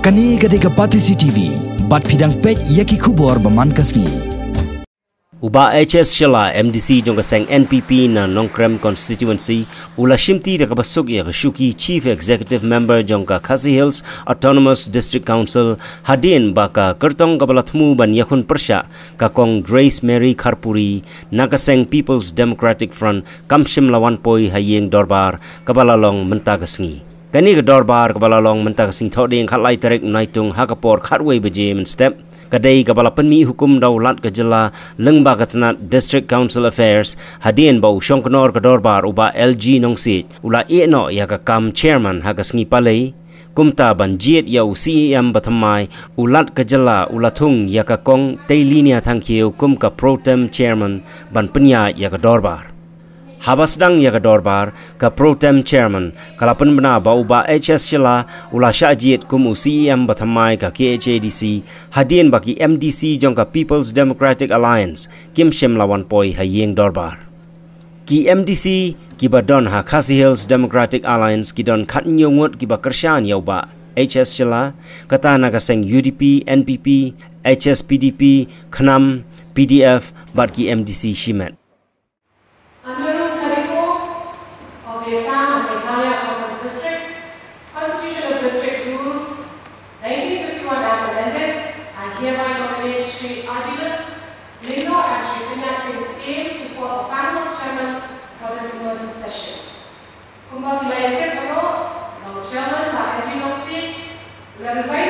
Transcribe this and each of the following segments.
Kani gade ka pati CCTV, bat pidang pet yaki kubor baman kasni. Uba HS Shala MDC jong seng NPP na Nongkrem constituency ula shimti de kabasuk ya shuki chief executive member jong ka Khasi Hills Autonomous District Council hadin baka kertong kabalathmu ban yakun persya ka kong Grace Mary Kharpuri nakaseng People's Democratic Front kamshim lawan poi hayeng dorbar kabalalong mentagasngi kani ka dorbar kabalalong mentagasngi thoding khalai tarik naitung hakapor khatway beje men step. Kadai kepala penmi hukum daulat kejela lengba katnat district council affairs hadien bau shongknor kedorbar uba LG nongsi ula eno ya ka kam chairman ha ka sngi palei. Kumta ban jiet ya u CEM bathamai ulat kejela ulathung ya ka kong teilinia thangkiu kum ka pro tem chairman ban penya ya ka dorbar Habasdang ya dorbar ka pro tem chairman kalapan bena ba uba HS Shila ula syajit kum UCM bathamai ka KHADC hadien baki MDC jong ka People's Democratic Alliance kim shem lawan poi hayeng dorbar. Ki MDC ki badon ha Khasi Hills Democratic Alliance ki don khat nyongot ki ba kershan ya HS Shila kata na ka seng UDP NPP HS PDP Khnam PDF bat ki MDC Shimet Let us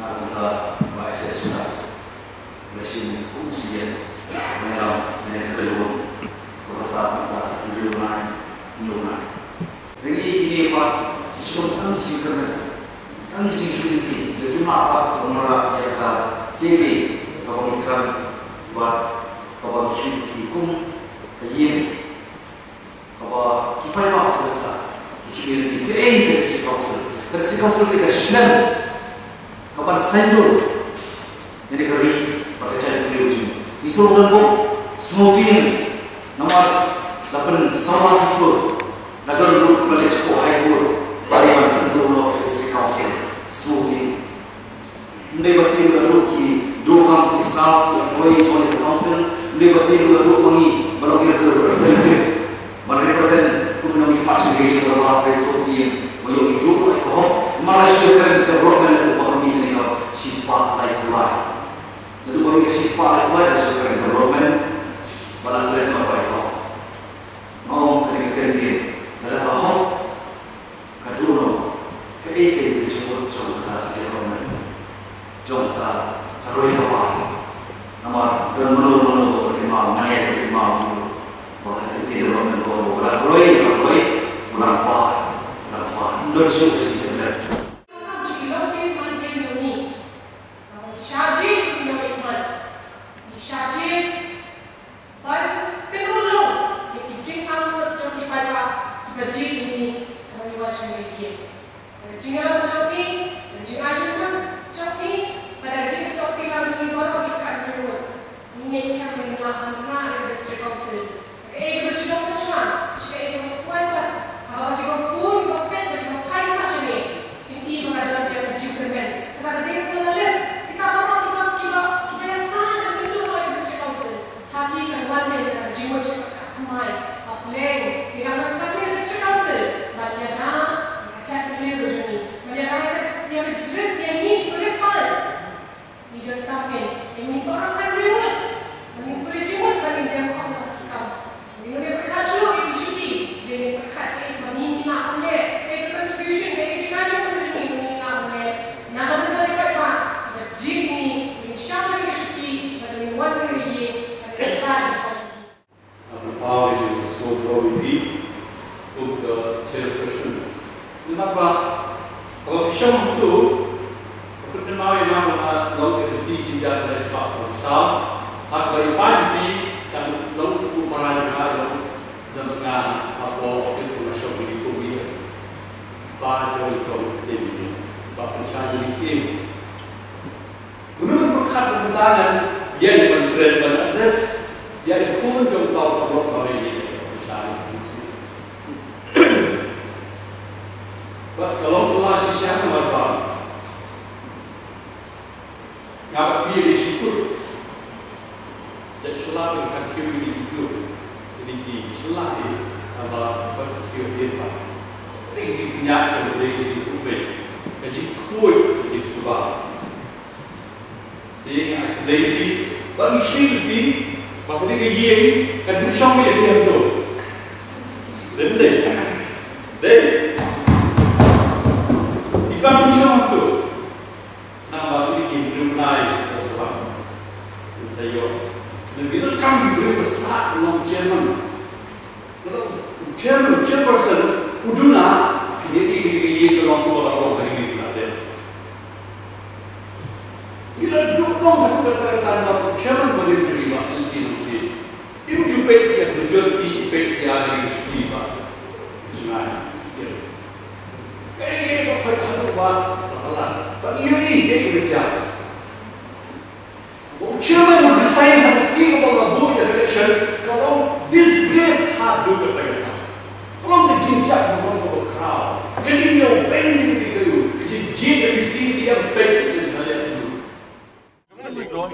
نعطى وأتى السنة باش نكون مسيان ونرى من الكلوم وتصاب من تصاب اليوم اليوم رجعي كي يبقى تشكر أنك تكمل أنك تكمل تي لكن ما أعطى ومرة يلقى كيفي طبعا مترم وطبعا كيكم كيين طبعا كيفاي ما أصل الساعة كيكمل تي تأين ترسي كوصل ترسي كوصل لك شلم Abraham. tudo che ci piacciono dei invece e ci cui di subare thì lấy đi vẫn xin tí và cái cái gì cái đúng xong bây giờ được đến để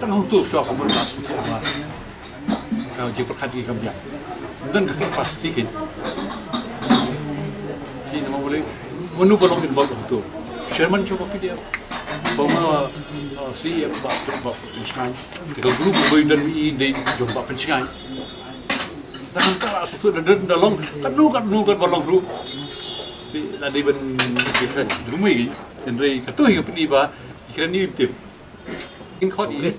tang tu so ka man ras ti ba ka je perkan ki kam ya dan ka pastikan nama boleh menu belum involved itu. Chairman coba. Former uh, CEO Pak Pak Pencingan. Tiga grup berdan i di jumpa Pencingan. Jangan kalah susu dan dan dalam kan nu kan nu kan balong. Ti tadi ben different. Rumah ini dan rei katu hidup ini ba pikiran ni tip. In khot ini.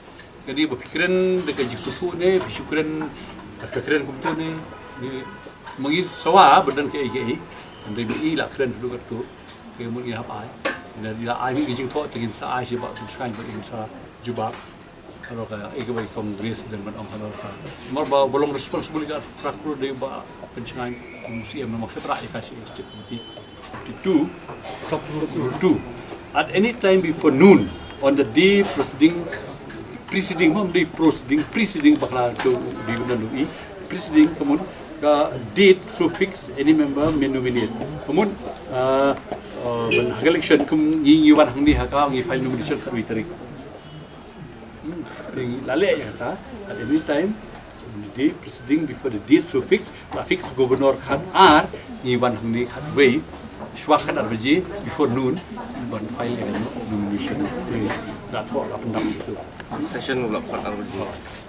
Jadi berpikiran dekat jisutu ni, berpikiran berpikiran kumtu ni, ni mengir sawa berdan ke IKI dan dari BI lah keren dulu kertu ke mun ya apa dan dia ai mi jing tho tegin sa ai siba tu sekai ba in sa jubab kalau ka ike ba kongres dan man ong halal ka mar ba bolong responsible ka prakru de ba pencengai museum nama ketra ya kasih state committee to sub two at any time before noon on the day preceding preceding mom day preceding preceding bakla tu di nanui preceding kemudian ka date so fix any member may nominate. Kemudian uh, uh, election kum ngi wan hang ni ha ka ngi file nomination ka tarik. Ting lale ya ta at any time the day preceding before the date so fix governor khan ar ngi wan hang ni khat way shwa khan ar baji before noon. Ban file ya nomination da tho la pendam itu. Session ulah pakar begini.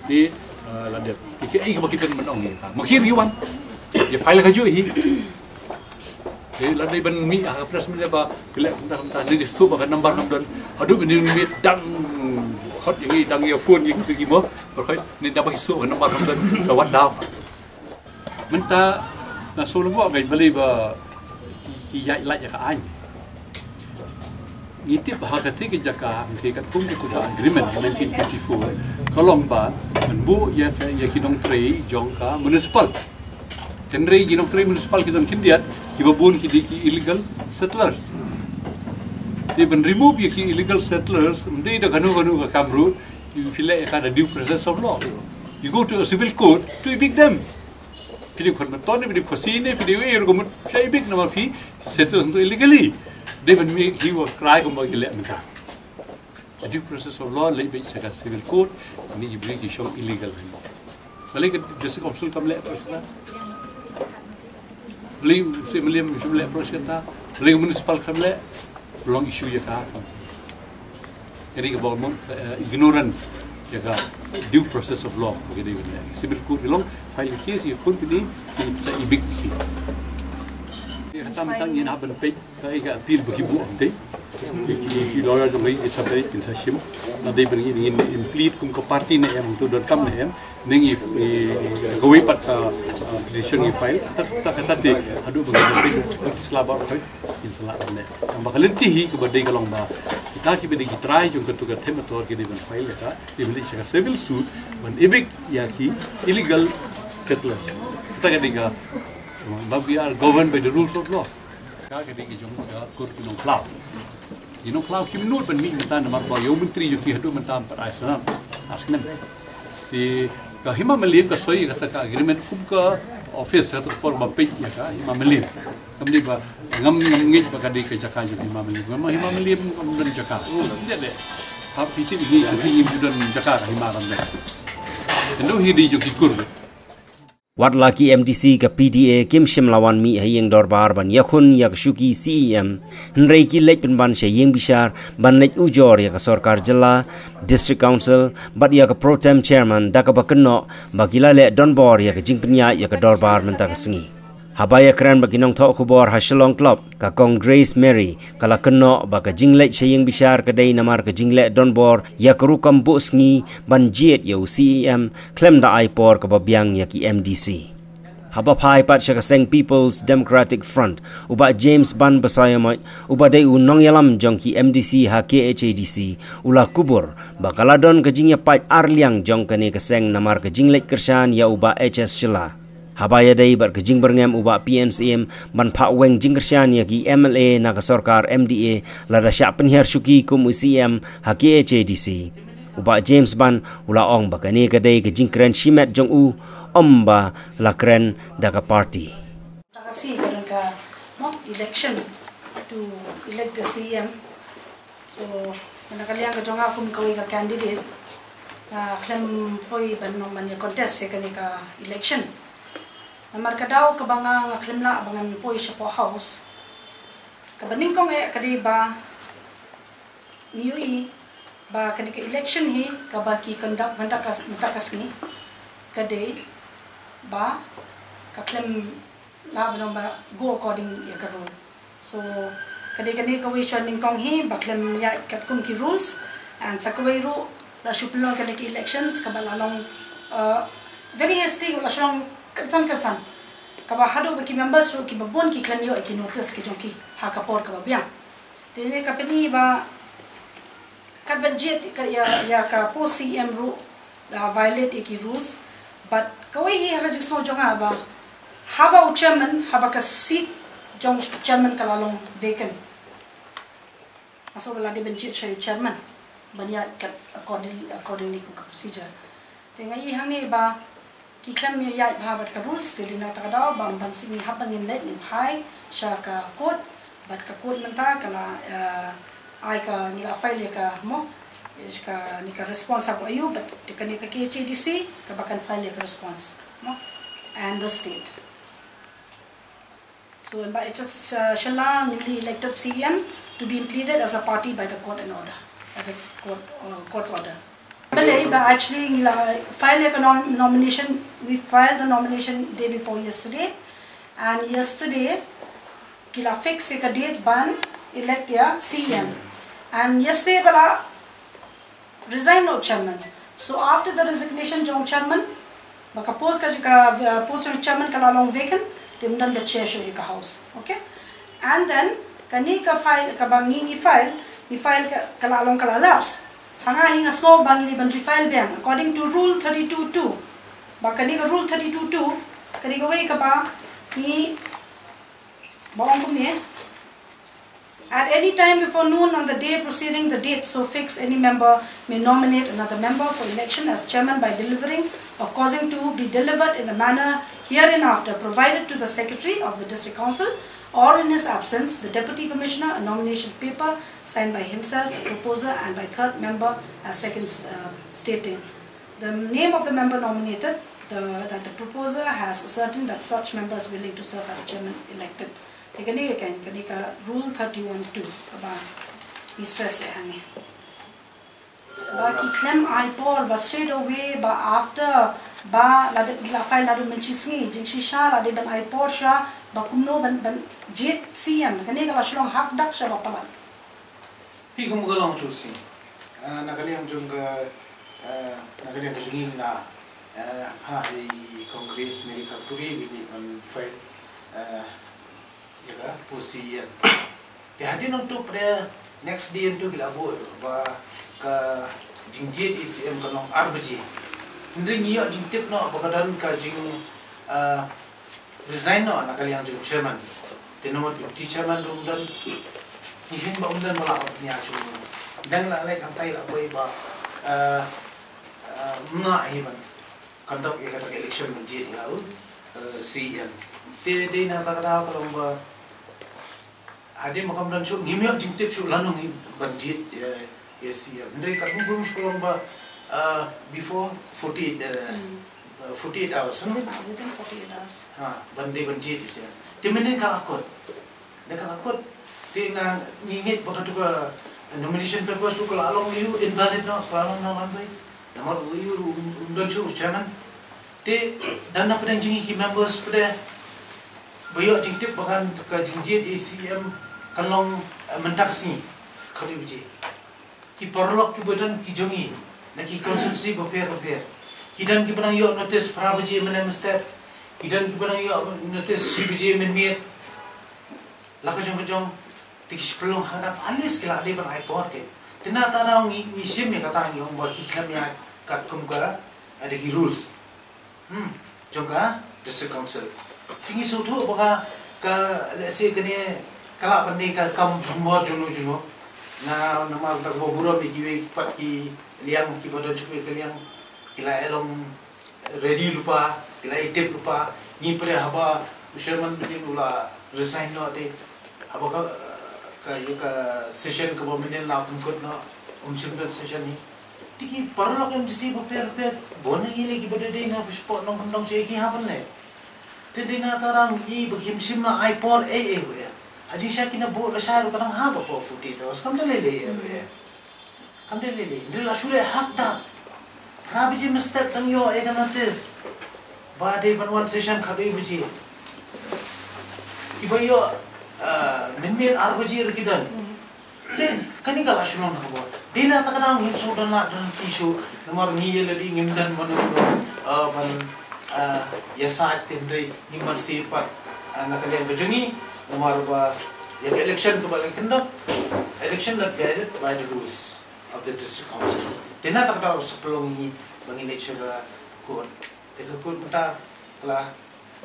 di la de ki ai ka bakitan man ong ni. Ta makhir yuan ya file ka ju hi Jadi lah dari ban mi ah pres mi ba kelak entah entah ni distu ba kan number kam don hadu ni mi dang khot yang ni dang ya phone yang tu gimo berkhot ni dah bagi su kan number kam don so what down menta na solo ba ngai bali ba ki ya la ya ka an ngiti bahaga tiga jaka ngiti kat pun ku da agreement 1954 kolong ba menbu ya ya kidong trei jongka municipal Tenrei ginong trei municipal kita kindiat kiba bun ki illegal settlers. They been remove ki illegal settlers. Mde da ganu ganu ka kamru. You feel like a due process of law. You go to a civil court to evict them. Pili kon matone pili kosine pili e ro mut sai evict nama pi settlers to illegally. They been make he was cry ko magi le mka. A due process of law lay be sa civil court. Ni you bring ki show illegal. Balik district council kam le beli si beli si beli approach kita. Beli municipal kamle long issue ya ka jadi ke bawah ignorance. Ya ka due process of law. Jadi civil court long file case ya pun pilih sa ibik ki ya kata mentang yin haben pe ka iga appeal bagi bu ante ki lawyer jong ngai sabai kin sa shim. Na dei ben yin in plead kum ko party ne em tu don kam ne em. Nengi gawi pat petition ni file. Tak tak kata ti adu pe ko selaba ko in sala ne. Am bakalin ti hi ko badai kalong ba. Kita ki try jong ketu ka them to ke ben file ka di beli sa civil suit man ibik ya ki illegal settlers. Kita ka diga but we are governed by the rules of law ka ke digi jong ka kur ki long cloud you know cloud kim not ben mi mentan mar ba yo menteri yo ki hadu mentan par aisanam asnem ti ka hima melim ka soi ka ka agreement kum ka office ka for ba pe ya ka hima melim kam di ba ngam ngam ngi ba ka di ka jaka jo hima melim ngam hima melim ngam dan jaka ha piti ni asing im dan jaka hima ram de endo hi di jo ki kur Wat laki MDC ke PDA Kim Shim lawan mi hayeng dorbar ban yakun yak shuki CEM Henrei ki lek pen ban shayeng bishar ban lek ujor yak sorkar jela. District Council bat yak pro tem chairman daka bakenno bakila le donbor yak jingpenya yak dorbar mentak sengi Habaya kran bagi nong thok kubor Hashalong Club ka Kong Grace Mary kala keno baka jinglek shayeng bishar kadai namar ka jinglek donbor yak rukam bu sngi ban jet yo CEM klem da aipor ka babyang yak MDC. Haba pai pat shaka seng People's Democratic Front uba James Ban Basayamot uba dai unong yalam jong ki MDC ha KHADC ula kubur bakala don ka jingya pat arliang jong kane ka seng namar ka jinglek kershan ya uba HS Shila. Habaya day bar ke jing berngam uba PNCM ban pak weng jing kersian ya ki MLA na ka sorkar MDA la da syak penhiar syuki kum UCM ha KHADC. Uba James Ban ula ong baka ni ka day ke jing keren shimet jong u omba la keren da ka party. Terima kasih kerana no, election to elect the CM. So, mana kalian ke jonga aku mengkawai ke candidate. Uh, klaim poi ban no man contest ya kani ka election. Namar kadau ke banga ngaklem la bangan poi shapo house. kabaning kong e kadi ba niyo i ba kani ka election hi kaba ki conduct mantakas mantakas ni kadi ba ka claim la ba ba go according ya ka rule so kadi kani ka wi shon ning kong hi ba claim ya kat kum ki rules and sa ka wi ru la shuplo kani ki elections ka ba la long uh, very hasty la shong katsan katsan ka ba hado ba ki members ru ki ba bon ki claim yo ki notice ki jong ki ha ka por ka ba biang Tene kapani ba kat budget ka ya ya ka po CM ru da violate iki rules. But kawai hi ha ju so jonga ba. Haba u chairman haba ka seat jong chairman kala long vacant. Aso bala de budget shay chairman. Banya kat according accordingly ku procedure. Te ngai hang ni ba ki kam ya ya ha ba ka rules te dina ta da ba ban sing ha ban in let ni hai sha ka code but ka code man ta kala uh, ai ka ni la file ka mo is ka ni ka response apo ayu but te ka ni ka KHDC ka bakan file ka response mo and the state. So in by just uh, shala newly elected CM to be pleaded as a party by the court and order by the court uh, court's order Malay, but actually file a nom- nomination we filed the nomination day before yesterday. And yesterday kila fix a date ban elect ya CM and yesterday bala resign no chairman. So after the resignation jong chairman baka post ka ka uh, post chairman kala long vacant tim dan the chair show ka house. Okay? And then kani ka file ka bangi ni file ni file ka kala long kala lapse hanga hinga snow bangi ni ban file biang. According to rule 32.2 ba kani ka rule 32.2 kani ka wei ka ba ni kum ni eh. At any time before noon on the day preceding the date so fixed, any member may nominate another member for election as chairman by delivering or causing to be delivered in the manner hereinafter provided to the secretary of the district council or in his absence, the deputy commissioner a nomination paper signed by himself, proposer, and by third member as second uh, stating the name of the member nominated, the, that the proposer has ascertained that such member is willing to serve as chairman elected. Thì cái này cái cái này cái rule 31 2 các bạn đi stress ya hangi. Ba ki I Paul but straight away ba after ba la de la file la de menchi singi jing shi sha la de ban I Paul sha ba kumno ban ban jet CM cái này cái shlong hak dak sha ba palan. Pi kum ga long tu si. Na kali ang jung ga na kali ang jung na ha i congress meri ka puri bi ni man fai ya ga pusi ya. Di hadi nong tu pada next day tu bila bo ba ka jingjet ICM ka nong arbaji. Tindri ngiyo jing tip no ba kadan ka jing resign no na kali ang jung chairman. Di nomor di chairman dum dan Ihan ba undan wala ako niya siya mo. Dan la lai kam tay la boy ba uh, uh, mga iban. Conduct ya kata election mo jadi hau uh, CM. Te de na ta kada ko ba ade makam dan syu ngimyak jing tip syu lanong banjit ya ya CM. Ndai ka bum bum syu ba uh, before 48 uh, 48 hours. No? ba within 48 hours. Ha, bandi banjit ya. Timene ka akot. Dekat akot ti nga ngingit baka tu ka nomination papers tu kalau along you invalid no kalau no lambai namar you undan chu chairman ti dan apa dan jingi ki members pada bayo jing tip bakan ka jingjit ACM kalong mentak sini kali uji ki perlok ki badan ki jongi na ki konsumsi baper baper ki dan ki panang yo notice prabaji menem step ki dan ki panang yo notice CBJ men miet. Laka jong tikis pelong hadap alis kila ade ban ai por ke. Tina ta da ngi ngi sim ya kata ngi omba ki klam ya kat kum ga ada ki rules. Hmm jonga district council. Tingi soto baka ka lese kene kala pande ka kam thumor junu junu na nama ta bo buro mi ki we pat ki liang ki bodo chupe ke liang? Kila elong ready lupa kila itip lupa ni pre haba Sherman bin ula resign no ade haba ka ka ye ka session ka bominen la tum kot no um simple session ni. Tiki parlok em disi bo per per bona ile ki bode de na sport nong kondong se ki hapan le i ba kim sim na i por e e we Haji Syah kina buat la syah kadang ha ba po futi tu. Kam dah lele ya. Kam dah lele. Dia la sule hak dah. Rabi ji mesti tam yo e kan notis. Ba de ban wan session khabe buji. Iba yo min min ar buji ru kidan. Den kani kala shulong na bo. Dina ta kadang ngim so dan na dan tisu. Namar ni ye ladi ngim dan manu ban ya saat tindai ngim sipat nak kalian berjungi ba ya election ke balik kena election not guided by the rules of the district council Dina tak tahu sebelum ini mengini coba kun teka kun peta telah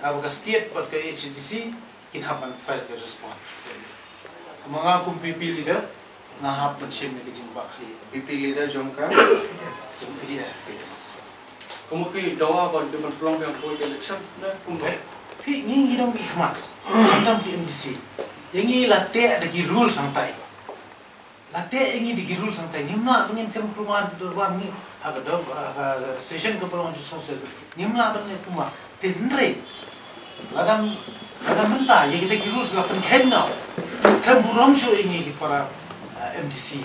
apa setiap pada ke HDC in happen file ke respond mengaku PP leader ngahap mencim ke jumpa kali PP leader jongka. PDF yes Kamu dawa ba de man pelong yang boy election na kum Okay. Pi ni hidam ikhmat. Samtam ki MDC. Yangi latte ada ki rule santai. Latte yangi di ki rule santai. Nimla pengen kan perumahan doang ni. Aga do session ke peluang justru sel. Nimla pengen rumah. Tendre. Ladam ladam mentah ya kita ki rule selapan kenna. Kan buram show yangi ki para MDC.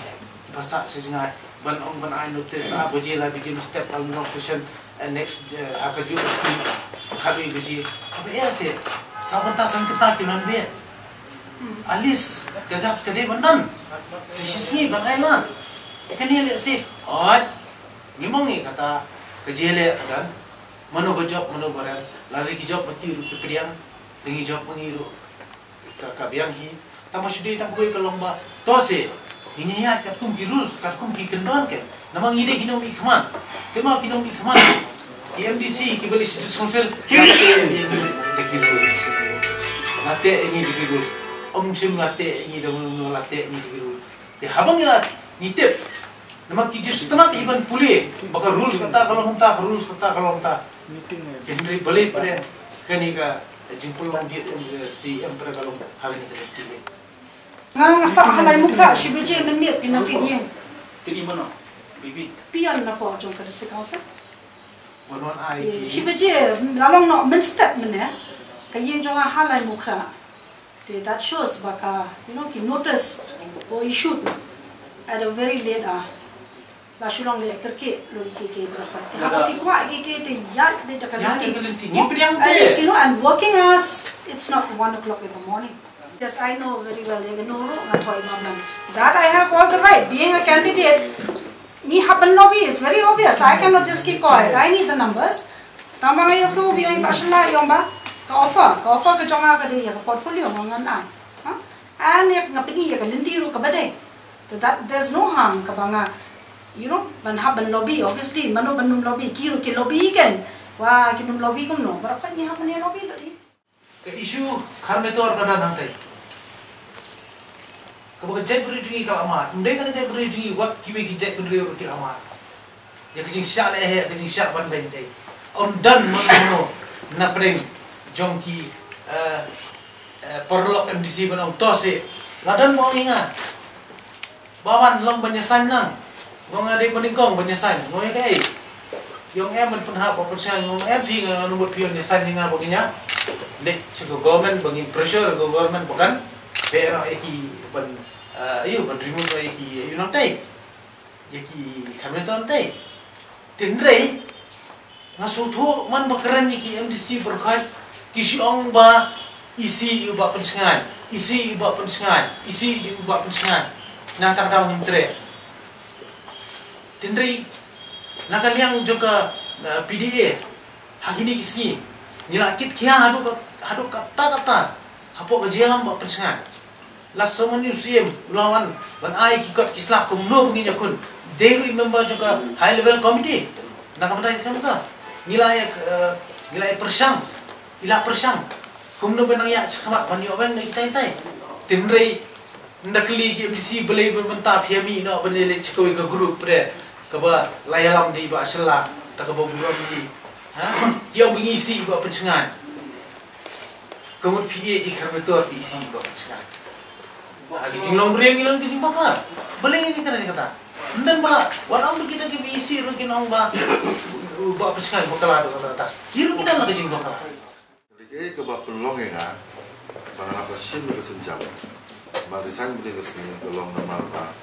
Bahasa sejengai ban on ban ai notice a boje la biji step al no session next aka ju si khadu biji abe ya se sabanta san kita ki non be alis kade bandan se sisi ban ai lan kani le se oi ngimong ni kata kejele dan mano bajop mano barel lari ki job mati ru ketriang dengi job mengiru ka kabiang hi tamasudi tak boleh ke lomba to se ini ya kat kum ki rules kat kum ki kendon ke namang ide ki nom ikman ke ma ki nom ikman ki MDC ki beli situ council de ki rules late ini de om sim late ini de mun late ini de habang ila ni tip namang ki just tanat iban puli baka rules kata kalau hunta rules kata kalau hunta Henry beli pada kani ka jimpul long dia si em kalau hari ni kena tiba Nga nga sa halay mukha, shibeje men miet pinakigyan. Tini mana? Bibi. Piyan na po jong kada si kausa. Wanon ai ki Shibeje lalong no men step men ne. Kayen jong halay mukha. Te that shows baka you know ki notice or issued at a very late ah. La shulong le kerke lo ke berapa. Te ha ki kwa ki ke te ya de ta kalati. te. Ni priang te. You know I'm working hours. It's not one o'clock in the morning. Yes, I know very well. You know, that I have all the right. Being a candidate, me happen lobby. It's very obvious. I cannot just keep quiet. I need the numbers. Tama nga yung slow yung pasala Ka-offer. Ka-offer ka nga ka di. Ka portfolio mo nga na. Ha? And yung nga pini, ka lintiro ka ba di? That, there's no harm ka ba nga. You know, ban haban lobby. Obviously, mano banum lobby. Kiro ki lobby ikan. Wah, kinum lobby kum no. Berapa ni haban ni lobby lagi? ke isu karmetor kada nantai kamu jai beri dingi kala amat ndai kada jai beri dingi wat kiwe ki jai beri ro ki amat ya kajing syak le he kajing syak ban ben dai om dan mono na preng jom ki eh perlok MDC banong tose ladan mau ingat. Bawan long banyasan nang. Ngong ade peningkong banyasan ngong ya kai yung em man punha pa punsa ngong em di nga numut pion ni san nga baginya nek sego government bagi pressure go government bukan. Pero eki ban ayo ban remove eki you know tai eki khamne ton tai tindrei nga suthu man bakaran ki MDC berkat kisi ong ba isi uba pensengan isi uba pensengan isi uba pensengan na tak daw ngimtre tindrei nakaliang juga uh, PDA hagini isi nilakit kia hadu hadu kata kata hapo ka jelam ba persengan las someone you see him ulawan ban ai ki kot kisla kum no yakun they remember juga high level committee. Nakamata kan ka nilai uh, nilai persang ila persang kum no benang ya sakamat ban yo ben itai tai tinrei ndakli ki bisi belai berbenta phiami no benele chikoi ka group pre ka ba layalam di ba asla ta ka ba buram di ha? Yang mengisi buat pencengan kemudian PA di karbetor isi buat pencengan ha di jinglong riang ngilang di jimbaka boleh ini kan kata. Dan pula walau kita ke isi rugi nong ba buat pencengan bakal ada kata kira kita nak jinglong kala Jadi ke bap pelong ya kan. Bagaimana pasien mereka senjam. Marisan mungkin kesini kalau nama apa.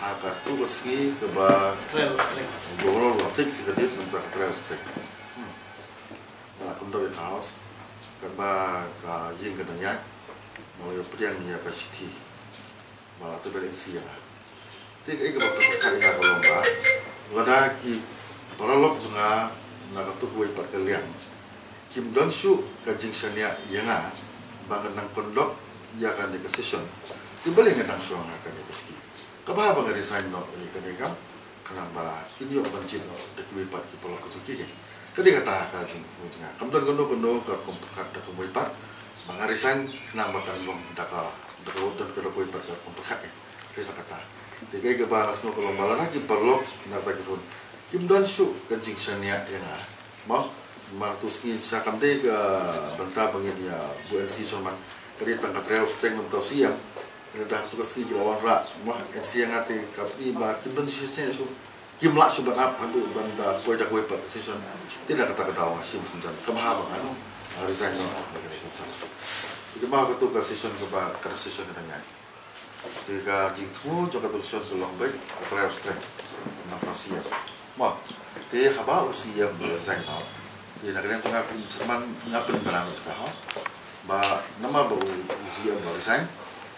Haka tu kesini ke ba Trail string. Gubernur lah fix ke dia untuk trail stick. Kalau kundor di house, kan ba ka yin ke danya, mau ya pediang ya ka city. Ba tu berensi ya. Tiga ika ba ka kari na kalau ba. Wada ki paralog junga na ka tu kuai pat kalian. Kim don shu ka ya yanga bangan nang kondok ya kan di session. Tibalik nang suang akan di kuski. Kabah bang resign no ni kan ikam kenapa kini orang bancin no wipat ki polok tu kiki. Kadi kata ka jing tu jinga. Kamdon kono kono ka kompekat dek wipat bang resign kenapa kan long daka daka dan kada wipat ka kompekat ke. Kadi kata. Tiga ke bang asno kalau malah ki polok na ta kidun. Kim don shu ka jing shania yang mau martus ni sakam de ka benta bangin ya bu NC soman kadi tangkat trail strength mentau siang dah tugas ki lawan ra mah NC yang ati kapni ba don shu chen su kim la su ban ap hadu banda poi dak wepa season tidak kata kedawa sim senjan kemah bang anu resign no Jadi mah ketu ka session ke ba ka session dengan Tiga jing tu juga tu session tu long baik ka trail strength. Nak tau siap mah te haba usia resign no di negara yang tengah pun serman ngapen berang sekarang. Ba nama bau usia resign.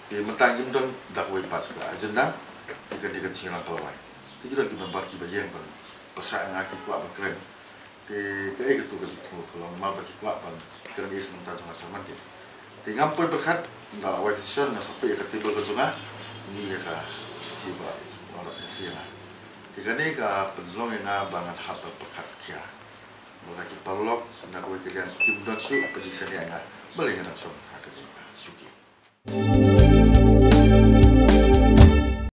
Di mentang jim don dak wepat ke. Agenda tiga tiga cina kalawai tiga lagi membar ki bayang kan persaingan aki kuat berkeren di ke eh ketu ke situ kalau mal bagi kuat ban keren is mentang cuma cerman ki di ngampoi berkat ndak awal session yang satu ya ketibul ke cunga ni ya ka setiba orang esiana tiga ni ka penlong yang bangan hab berkat kia lelaki pelok, nak kue kalian tim dot su penyiksaan yang boleh langsung hadir suki. Thank.